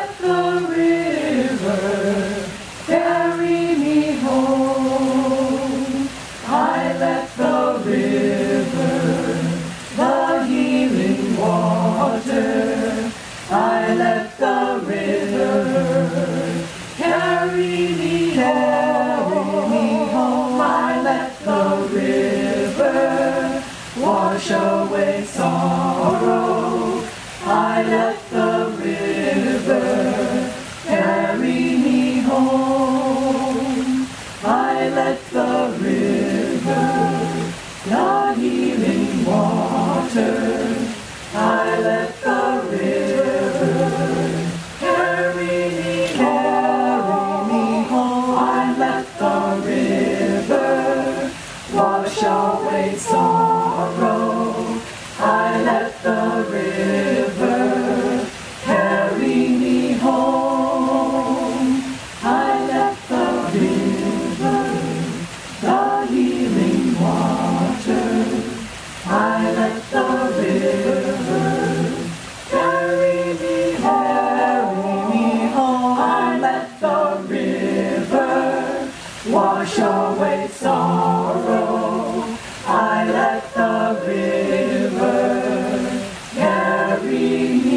let the river carry me home. I left the river, the healing water. I left the river carry me home. Me home. I left the river wash away sorrow. I let the river carry me home. I let the river, healing water, I let the river carry me, carry me home. I let the river wash away. wash away sorrow. I let the river carry me.